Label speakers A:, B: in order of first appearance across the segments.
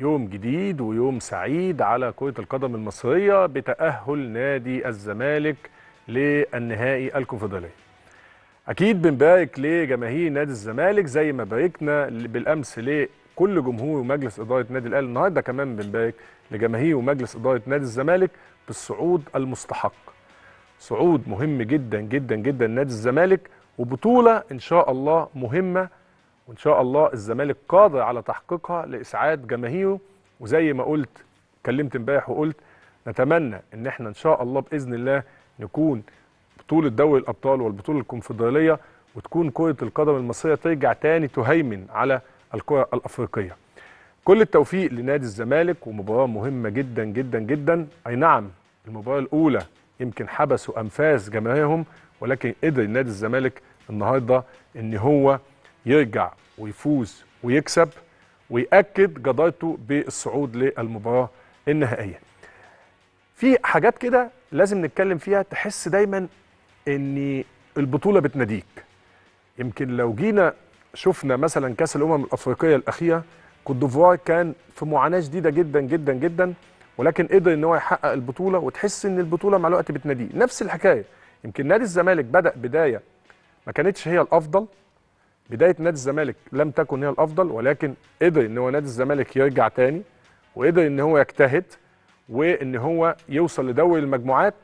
A: يوم جديد ويوم سعيد على كرة القدم المصرية بتأهل نادي الزمالك للنهائي الكونفدرالية. أكيد بنبارك لجماهير نادي الزمالك زي ما باركنا بالأمس لكل جمهور ومجلس إدارة نادي الأهلي النهارده كمان بنبارك لجماهير ومجلس إدارة نادي الزمالك بالصعود المستحق. صعود مهم جدا جدا جدا نادي الزمالك وبطولة إن شاء الله مهمة وإن شاء الله الزمالك قادر على تحقيقها لإسعاد جماهيره وزي ما قلت اتكلمت امبارح وقلت نتمنى إن إحنا إن شاء الله بإذن الله نكون بطولة دوري الأبطال والبطولة الكونفدرالية وتكون كرة القدم المصرية ترجع تاني تهيمن على الكرة الأفريقية. كل التوفيق لنادي الزمالك ومباراة مهمة جدا جدا جدا أي نعم المباراة الأولى يمكن حبسوا أنفاس جماهيرهم ولكن قدر نادي الزمالك النهارده إن هو يرجع ويفوز ويكسب ويأكد جدارته بالصعود للمباراة النهائية. في حاجات كده لازم نتكلم فيها تحس دايما إن البطولة بتناديك. يمكن لو جينا شفنا مثلا كأس الأمم الأفريقية الأخيرة كوت ديفوار كان في معاناة شديدة جدا جدا جدا ولكن قدر إن هو يحقق البطولة وتحس إن البطولة مع الوقت بتناديه، نفس الحكاية. يمكن نادي الزمالك بدأ بداية ما كانتش هي الأفضل بداية نادي الزمالك لم تكن هي الأفضل ولكن قدر إن هو نادي الزمالك يرجع تاني وقدر إن هو يجتهد وإن هو يوصل لدوري المجموعات.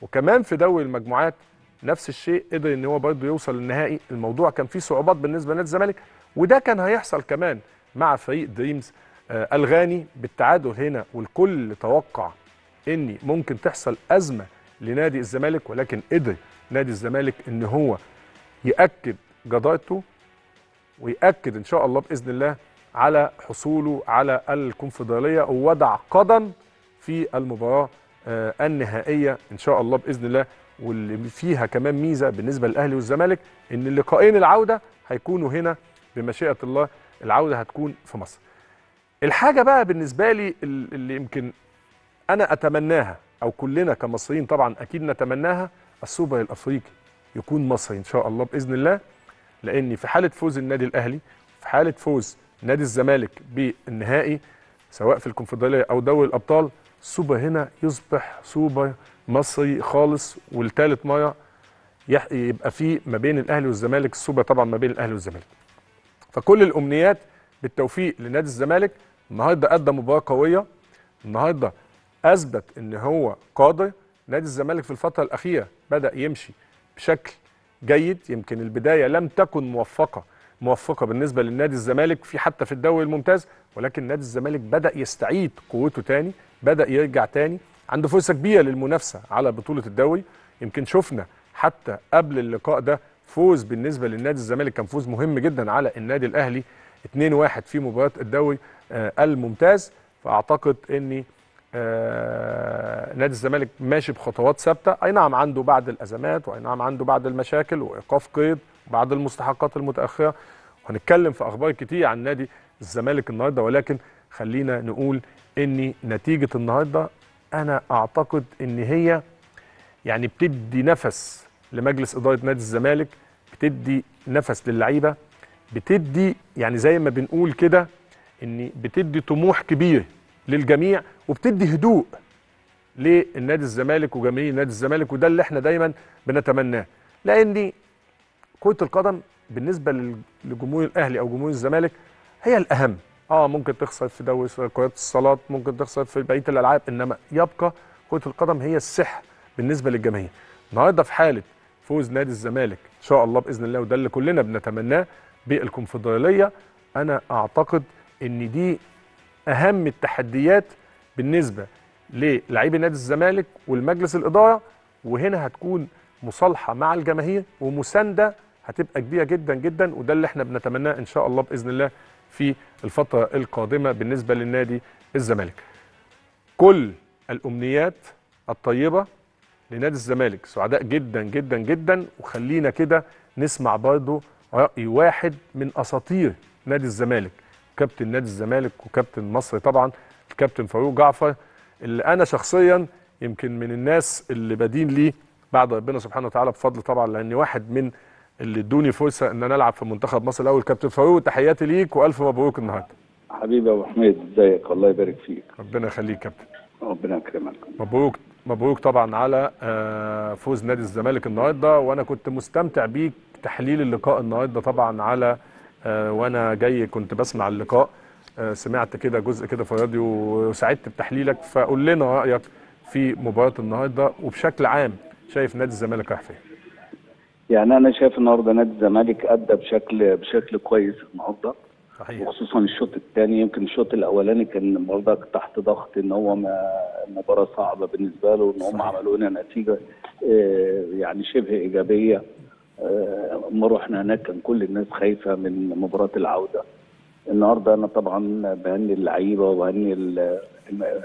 A: وكمان في دوري المجموعات نفس الشيء قدر إن هو برضه يوصل للنهائي. الموضوع كان فيه صعوبات بالنسبة لنادي الزمالك وده كان هيحصل كمان مع فريق دريمز آه الغاني بالتعادل هنا. والكل توقع إن ممكن تحصل أزمة لنادي الزمالك ولكن قدر نادي الزمالك إن هو يأكد جدارته ويأكد إن شاء الله بإذن الله على حصوله على الكونفدرالية ووضع قدم في المباراة آه النهائية إن شاء الله بإذن الله. واللي فيها كمان ميزة بالنسبة للأهلي والزمالك إن اللقاءين العودة هيكونوا هنا بمشيئة الله. العودة هتكون في مصر. الحاجة بقى بالنسبة لي اللي يمكن أنا أتمناها أو كلنا كمصريين طبعا أكيد نتمناها السوبر الأفريقي يكون مصري إن شاء الله بإذن الله. لأن في حالة فوز النادي الأهلي في حالة فوز نادي الزمالك بالنهائي سواء في الكونفدرالية أو دوري الأبطال السوبر هنا يصبح سوبر مصري خالص والثالث مرة يبقى فيه ما بين الأهلي والزمالك السوبر طبعا ما بين الأهلي والزمالك. فكل الأمنيات بالتوفيق لنادي الزمالك النهارده قدم مباراة قوية النهارده أثبت إن هو قادر. نادي الزمالك في الفترة الأخيرة بدأ يمشي بشكل جيد يمكن البداية لم تكن موفقة موفقة بالنسبة للنادي الزمالك في حتى في الدوري الممتاز ولكن نادي الزمالك بدأ يستعيد قوته تاني بدأ يرجع تاني. عنده فرصة كبيرة للمنافسة على بطولة الدوري. يمكن شفنا حتى قبل اللقاء ده فوز بالنسبة للنادي الزمالك كان فوز مهم جدا على النادي الأهلي 2-1 في مباراة الدوري آه الممتاز. فأعتقد إني آه نادي الزمالك ماشي بخطوات ثابتة. أي نعم عنده بعض الأزمات وأي نعم عنده بعض المشاكل وإيقاف قيد وبعض المستحقات المتأخرة. وهنتكلم في أخبار كتير عن نادي الزمالك النهارده ولكن خلينا نقول إن نتيجة النهارده أنا أعتقد إن هي يعني بتدي نفس لمجلس إدارة نادي الزمالك بتدي نفس للعيبة بتدي يعني زي ما بنقول كده إن بتدي طموح كبير للجميع وبتدي هدوء للنادي الزمالك وجماهير نادي الزمالك وده اللي إحنا دايما بنتمناه. لأن كرة القدم بالنسبة لجمهور الأهلي أو جمهور الزمالك هي الأهم. آه ممكن تخسر في دوري كرات الصالات ممكن تخسر في بقية الألعاب إنما يبقى كرة القدم هي السحر بالنسبة للجماهير. النهارده في حالة فوز نادي الزمالك إن شاء الله بإذن الله وده اللي كلنا بنتمناه بالكونفدرالية أنا أعتقد إن دي أهم التحديات بالنسبة للاعبي نادي الزمالك والمجلس الإدارة وهنا هتكون مصالحة مع الجماهير ومساندة هتبقى كبيرة جدا جدا وده اللي إحنا بنتمناه إن شاء الله بإذن الله في الفترة القادمة بالنسبة للنادي الزمالك. كل الأمنيات الطيبة لنادي الزمالك سعداء جدا جدا جدا وخلينا كده نسمع برضه رأي واحد من أساطير نادي الزمالك كابتن نادي الزمالك وكابتن مصر طبعا الكابتن فاروق جعفر اللي أنا شخصيا يمكن من الناس اللي بدين ليه بعد ربنا سبحانه وتعالى بفضل طبعا لأني واحد من اللي ادوني فرصة إن أنا ألعب في منتخب مصر الأول. كابتن فاروق تحياتي ليك وألف مبروك النهارده.
B: حبيبي يا أبو حميد إزيك؟ الله يبارك فيك.
A: ربنا يخليك كابتن.
B: ربنا يكرمك.
A: مبروك مبروك طبعا على آه، فوز نادي الزمالك النهارده. وأنا كنت مستمتع بيك تحليل اللقاء النهارده طبعا على وأنا جاي كنت بسمع اللقاء. آه، سمعت كده جزء كده في الراديو وسعدت بتحليلك فقول لنا رأيك في مباراة النهارده وبشكل عام شايف نادي الزمالك رايح فين؟
B: يعني أنا شايف النهارده نادي الزمالك أدى بشكل بشكل كويس النهارده.
A: صحيح.
B: وخصوصا الشوط الثاني يمكن الشوط الأولاني كان برضك تحت ضغط إن هو مباراة صعبة بالنسبة له إن هم. عملوا لنا نتيجة آه، يعني شبه إيجابية. آه، أما رحنا هناك كان كل الناس خايفة من مباراة العودة. النهارده أنا طبعا بهني اللعيبة وبهني ال-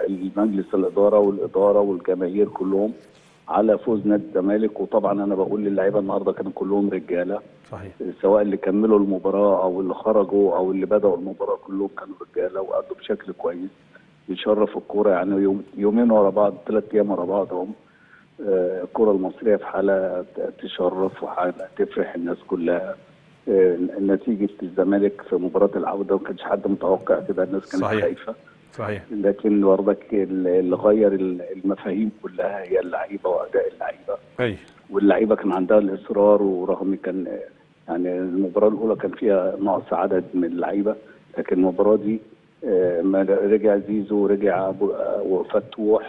B: المجلس الإدارة والإدارة والجماهير كلهم على فوز نادي الزمالك. وطبعا أنا بقول للعيبة النهارده كانوا كلهم رجالة.
A: صحيح.
B: سواء اللي كملوا المباراة أو اللي خرجوا أو اللي بدأوا المباراة كلهم كانوا رجالة وأدوا بشكل كويس يشرف الكورة. يعني يوم يومين ورا بعض ثلاث أيام ورا بعض هم الكرة المصرية في حالة ت- تشرف وحالة تفرح الناس كلها آه، نتيجة الزمالك في مباراة العودة ما كانش حد متوقع كده الناس كانت
A: صحيح.
B: خايفة.
A: صحيح.
B: لكن برضك اللي غير المفاهيم كلها هي اللعيبة وأداء اللعيبة.
A: أي.
B: واللعيبة كان عندها الإصرار ورغم كان يعني المباراة الأولى كان فيها نقص عدد من اللعيبة لكن المباراة دي رجع زيزو ورجع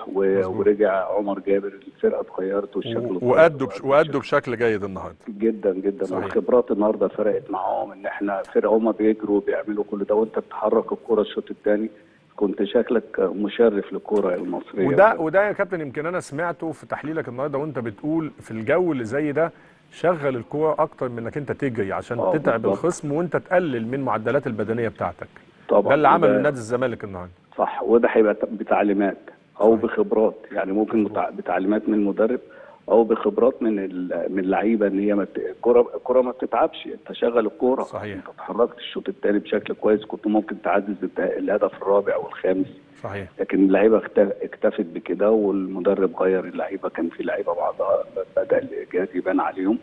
A: مظبوط.
B: ورجع عمر جابر الفرقة اتغيرت والشكل.
A: وادوا بش- وادوا بشكل جيد النهارده
B: جدا جدا
A: صحيح.
B: والخبرات النهارده فرقت معاهم إن إحنا فرقة هم بيجروا وبيعملوا كل ده وأنت بتحرك الكورة الشوط الثاني كنت شكلك مشرف للكورة المصرية
A: وده وده يا كابتن يمكن أنا سمعته في تحليلك النهارده وأنت بتقول في الجو اللي زي ده شغل الكورة أكتر من إنك أنت تجري عشان
B: آه،
A: تتعب. الخصم وأنت تقلل من معدلات البدنية بتاعتك
B: طبعا.
A: ده اللي عمله نادي الزمالك النهارده.
B: صح وده هيبقى بتعليمات أو
A: صحيح.
B: بخبرات يعني ممكن بتع- بتعليمات من المدرب أو بخبرات من ال- من اللعيبة إن هي ما الكوره الكوره ما بتتعبش. أنت شغل الكورة
A: صحيح.
B: أنت اتحركت الشوط الثاني بشكل كويس كنت ممكن تعزز الهدف الرابع والخامس
A: صحيح.
B: لكن اللعيبة اكت- اكتفت بكده والمدرب غير اللعيبة كان في لعيبة بعضها بدأ الإيجاد يبان عليهم.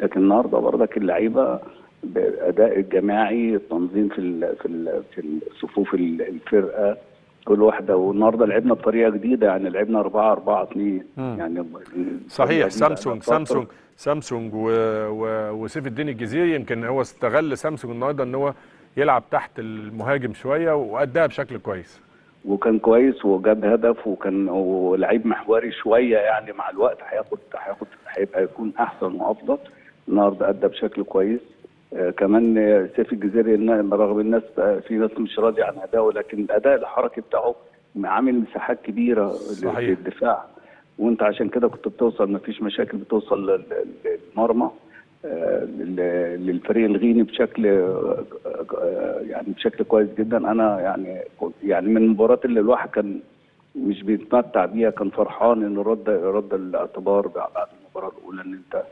B: لكن النهارده برضك اللعيبة بأداء الجماعي التنظيم في ال في ال في صفوف ال- الفرقة كل واحدة. والنهاردة لعبنا بطريقة جديدة يعني لعبنا 4 4 2
A: مم.
B: يعني
A: صحيح. سامسونج. سامسونج سامسونج و... و... وسيف الدين الجزيري يمكن هو استغل سامسونج النهارده إن هو يلعب تحت المهاجم شوية وأداها بشكل كويس.
B: وكان كويس وجاب هدف وكان ولعيب محوري شوية يعني مع الوقت هياخد هياخد هيبقى يكون أحسن وأفضل. النهارده أدى بشكل كويس. كمان آه، سيف الجزيري رغم الناس في ناس مش راضيه عن اداؤه لكن الأداء الحركي بتاعه عامل مساحات كبيرة
A: صحيح.
B: للدفاع وأنت عشان كده كنت بتوصل ما فيش مشاكل بتوصل لل- لل- للمرمى آه، لل- للفريق الغيني بشكل آه، يعني بشكل كويس جدا أنا يعني يعني من المباريات اللي الواحد كان مش بيتمتع بيها كان فرحان ان رد رد الاعتبار بعد المباراة الأولى إن أنت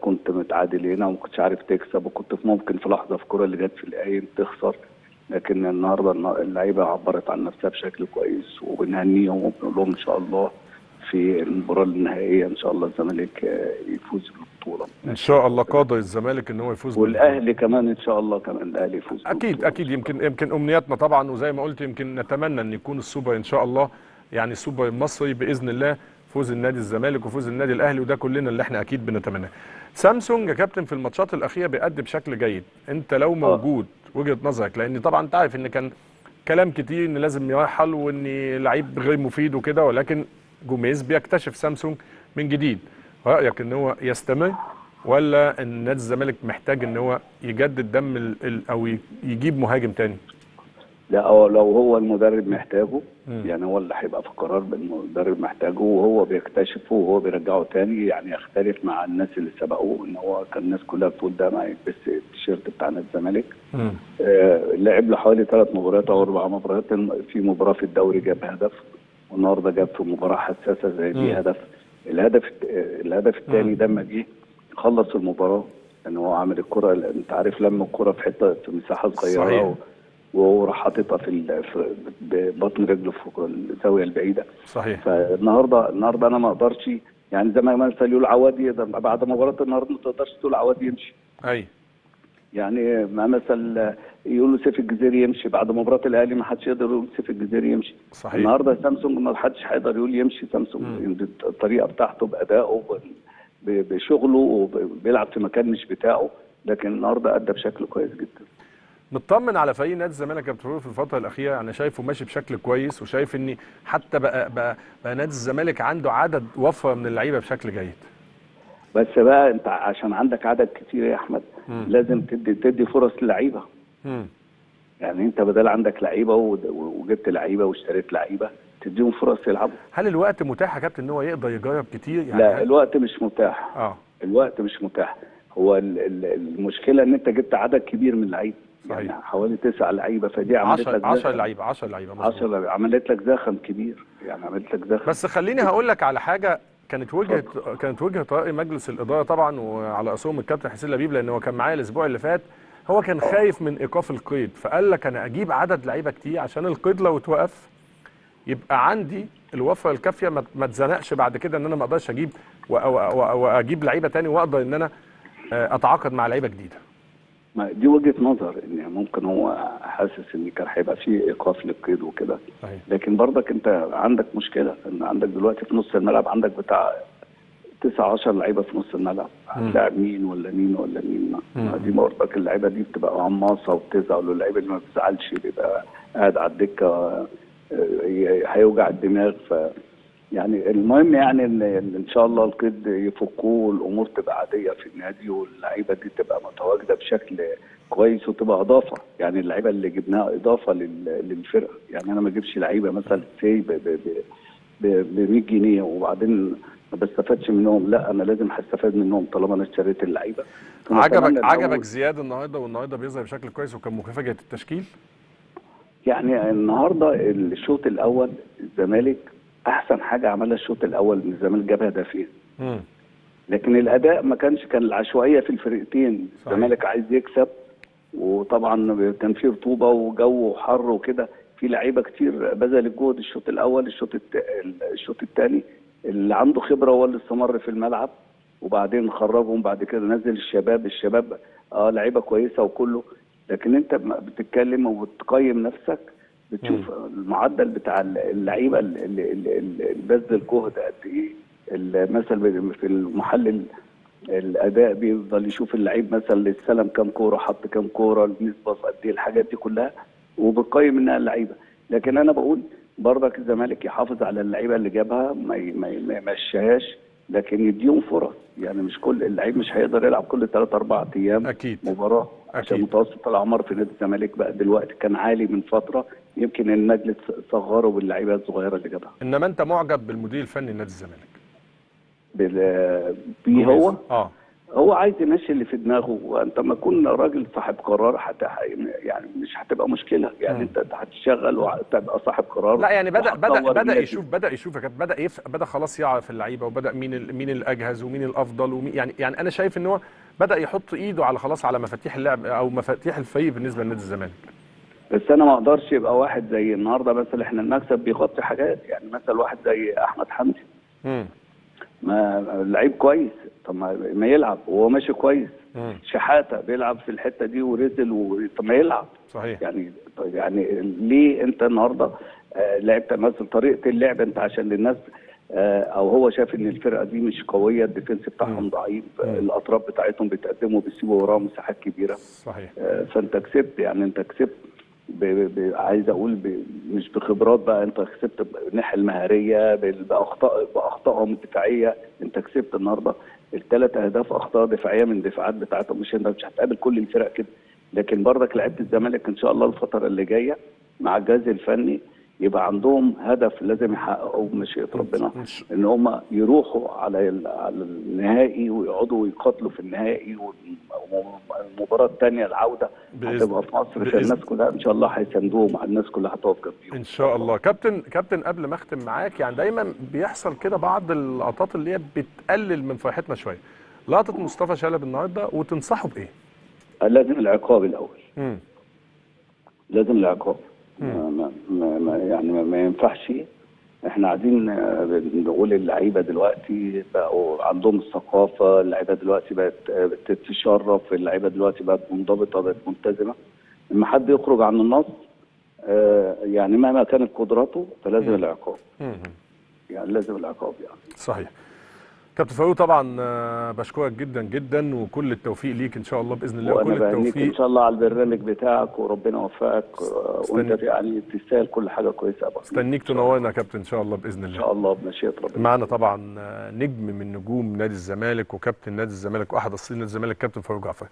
B: كنت متعادل هنا وما كنتش عارف تكسب وكنت في ممكن في لحظة في الكره اللي جت في القايم تخسر لكن النهارده اللعيبة عبرت عن نفسها بشكل كويس وبنهنيهم وبنقول لهم إن شاء الله في المباراة النهائية إن شاء الله الزمالك آه، يفوز بالبطولة
A: إن شاء الله قادر الزمالك إن هو يفوز.
B: والأهلي كمان إن شاء الله كمان الأهلي يفوز أكيد.
A: أكيد يمكن يمكن أمنياتنا طبعا وزي ما قلت يمكن نتمنى إن يكون السوبر إن شاء الله يعني السوبر المصري بإذن الله فوز النادي الزمالك وفوز النادي الأهلي وده كلنا اللي إحنا أكيد بنتمناه. سامسونج يا كابتن في الماتشات الأخيرة بيأدي بشكل جيد، أنت لو موجود وجهة نظرك لأن طبعا أنت عارف إن كان كلام كتير إن لازم يرحل وإن لعيب غير مفيد وكده ولكن جوميز بيكتشف سامسونج من جديد. رأيك إن هو يستمر ولا إن نادي الزمالك محتاج إن هو يجدد دم أو يجيب مهاجم تاني
B: لا لو هو المدرب محتاجه. يعني هو اللي هيبقى في قرار بالمدرب محتاجه وهو بيكتشفه وهو بيرجعه تاني يعني يختلف مع الناس اللي سبقوه إن هو كان الناس كلها بتقول ده ما يلبس التيشيرت بتاع نادي الزمالك آه لعب له حوالي ثلاث مباريات أو أربع مباريات في مباراة في الدوري جاب هدف والنهاردة جاب في مباراة حساسة زي دي. هدف الهدف الهدف الثاني ده لما جه خلص المباراة إن هو عامل الكرة أنت عارف لما الكرة في حتة في مساحة صغيرة
A: صحيح.
B: وهو راح حاططها في ببطن رجله في الزاوية البعيدة.
A: صحيح.
B: فالنهارده النهارده أنا ما أقدرش يعني زي ما مثلا يقول عواد بعد مباراه النهارده ما تقدرش تقول عواد يمشي.
A: أي.
B: يعني ما مثلا يقولوا سيف الجزيري يمشي بعد مباراة الأهلي ما حدش يقدر يقول سيف الجزيري يمشي.
A: صحيح.
B: النهارده سامسونج ما حدش هيقدر يقول يمشي. سامسونج الطريقة بتاعته بأدائه بشغله وبيلعب في مكان مش بتاعه لكن النهارده أدى بشكل كويس جدا.
A: مطمن على فريق نادي الزمالك يا كابتن في الفترة الأخيرة. أنا شايفه ماشي بشكل كويس وشايف ان حتى بقى بقى, بقى نادي الزمالك عنده عدد وفرة من اللعيبة بشكل جيد.
B: بس بقى أنت عشان عندك عدد كتير يا أحمد لازم تدي تدي فرص
A: للعيبة.
B: يعني أنت بدل عندك لعيبة وجبت لعيبة واشتريت لعيبة تديهم فرص يلعبوا.
A: هل الوقت متاح يا كابتن إن هو يقدر يجرب كتير؟ يعني
B: لا الوقت مش متاح.
A: آه.
B: الوقت مش متاح. هو ال- ال- المشكلة إن أنت جبت عدد كبير من اللعيبه. يعني حوالي تسع لعيبة فدي عملت
A: 10
B: لك
A: 10
B: زخم.
A: لعيبة 10 لعيبة مظبوط.
B: 10 لعيبة. عملت لك زخم كبير يعني عملت لك زخم
A: بس خليني هقول لك على حاجة كانت وجهه كانت وجهة رأي مجلس الإدارة طبعا وعلى راسهم الكابتن حسين لبيب لأن هو كان معايا الأسبوع اللي فات هو كان خايف من إيقاف القيد فقال لك أنا أجيب عدد لعيبة كتير عشان القيد لو اتوقف يبقى عندي الوفرة الكافية ما اتزنقش بعد كده إن أنا ما أقدرش أجيب وأجيب لعيبة تاني وأقدر إن أنا أتعاقد مع لعيبة جديدة.
B: ما دي وجهة نظر إن ممكن هو حاسس إن كان هيبقى في إيقاف للقيد وكده. لكن برضك أنت عندك مشكلة إن عندك دلوقتي في نص الملعب عندك بتاع 9 10 لعيبة في نص الملعب. هتلاعب مين ولا مين ولا مين؟ ما دي برضك اللعيبة دي بتبقى عماصة وبتزعل واللعيبه اللي ما بتزعلش بيبقى قاعد على الدكة آه، هيوجع الدماغ. ف يعني المهم يعني إن إن شاء الله القيد يفكوه والأمور تبقى عادية في النادي واللعيبة دي تبقى متواجدة بشكل كويس وتبقى إضافة. يعني اللعيبة اللي جبناها إضافة لل- للفرقة. يعني أنا ما أجيبش لعيبة مثلا سي ب ب ب ب 100 جنيه وبعدين ما بستفادش منهم. لا أنا لازم هستفاد منهم طالما أنا اشتريت اللعيبة.
A: عجبك عجبك زياد النهارده والنهاردة بيظهر بشكل كويس وكان مفاجاه التشكيل؟
B: يعني النهارده الشوط الأول الزمالك أحسن حاجة عملها الشوط الأول ان الزمالك جاب هدفين لكن الأداء ما كانش كان العشوائية في الفرقتين. الزمالك عايز يكسب وطبعا كان في رطوبة وجو وحر وكده. في لعيبة كتير بذلت جهد الشوط الأول الشوط الت- الشوط الثاني اللي عنده خبرة هو اللي استمر في الملعب وبعدين خرجهم بعد كده نزل الشباب. الشباب آه لعيبة كويسة وكله. لكن أنت بتتكلم وبتقيم نفسك بتشوف المعدل بتاع اللعيبة اللي بذل الجهد قد إيه. مثلا في المحلل الأداء بيفضل يشوف اللعيب مثلا استلم كام كورة حط كام كورة النسبة قد إيه الحاجات دي كلها وبقيم منها اللعيبة. لكن أنا بقول برضك الزمالك يحافظ على اللعيبة اللي جابها ما يمشيهاش. لكن يديهم فرص. يعني مش كل اللعيب مش هيقدر يلعب كل 3 4 أيام
A: أكيد.
B: مباراة. عشان
A: أكيد.
B: متوسط الأعمار في نادي الزمالك بقى دلوقتي كان عالي من فترة. يمكن المجلس صغره باللعيبة الصغيرة اللي جابها.
A: إنما أنت معجب بالمدير الفني لنادي الزمالك؟
B: بال- بيه هو؟
A: آه.
B: هو عايز يمشي اللي في دماغه وانت لما تكون راجل صاحب قرار حتى يعني مش هتبقى مشكلة. يعني انت هتشتغل وهتبقى صاحب قرار
A: لا يعني بدا بدا
B: بدأ.
A: يشوف بدأ يشوف يا كابتن بدأ يف بدأ خلاص يعرف اللعيبة وبدأ مين مين الأجهز ومين الأفضل ومين يعني يعني أنا شايف إن هو بدأ يحط إيده على خلاص على مفاتيح اللعب أو مفاتيح الفريق بالنسبة لنادي الزمالك.
B: بس أنا ما أقدرش يبقى واحد زي النهارده مثلا إحنا المكسب بيغطي حاجات يعني مثلا واحد زي أحمد حمدي. ما لعيب كويس. طب ما, ما يلعب وهو ماشي كويس. شحاتة بيلعب في الحتة دي ورزل و... طب ما يلعب.
A: صحيح.
B: يعني طيب يعني ليه انت النهارده آه لعبت مثلا طريقة اللعب انت عشان الناس آه أو هو شاف ان الفرقة دي مش قوية الديفنس بتاعهم ضعيف الاطراف بتاعتهم بيتقدموا بيسيبوا وراهم مساحات كبيرة.
A: صحيح.
B: آه فانت كسبت يعني انت كسبت. ب... ب... عايز أقول ب... مش بخبرات بقى أنت كسبت بالناحيه المهارية باخطاء بأخطائهم الدفاعية أنت كسبت النهارده الثلاث أهداف أخطاء دفاعية من دفاعات بتاعتهم. مش أنت مش هتقابل كل الفرق كده. لكن برضك لعيبة الزمالك إن شاء الله الفترة اللي جاية مع الجهاز الفني يبقى عندهم هدف لازم يحققوه بمشيئه ربنا.
A: إن
B: هم يروحوا على على النهائي ويقعدوا ويقاتلوا في النهائي والمباراة الثانية
A: العودة
B: هتبقى في مصر.
A: بإذن-
B: فالناس كلها إن شاء الله هيساندوهم الناس كلها هتقف جنبيهم.
A: إن شاء الله. كابتن كابتن قبل ما أختم معاك يعني دايما بيحصل كده بعض اللقطات اللي هي بتقلل من فرحتنا شوية. لقطة مصطفى شلبي النهارده وتنصحه بإيه؟
B: لازم العقاب الأول.
A: امم
B: لازم العقاب. ما ما يعني ما, ينفعش. إحنا عايزين آه، بنقول اللعيبة دلوقتي بقوا عندهم الثقافة اللعيبة دلوقتي بقت آه، بتتشرف اللعيبة دلوقتي بقت منضبطة بقت ملتزمة. لما حد يخرج عن النص آه، يعني مهما كانت قدراته فلازم العقاب. يعني لازم العقاب يعني.
A: صحيح. كابتن فاروق طبعا آه، بشكرك جدا جدا وكل التوفيق ليك إن شاء الله بإذن الله وكل
B: بهنيك ان
A: التوفيق.
B: شاء الله على البرنامج بتاعك وربنا يوفقك
A: وأنت.
B: يعني تستاهل كل حاجة كويسة حميد.
A: استنيك تنورنا يا كابتن إن شاء الله بإذن
B: إن
A: الله.
B: شاء الله بمشيئة ربنا.
A: معنا طبعا آه، نجم من نجوم نادي الزمالك وكابتن نادي الزمالك وأحد اساطير نادي الزمالك كابتن فاروق جعفر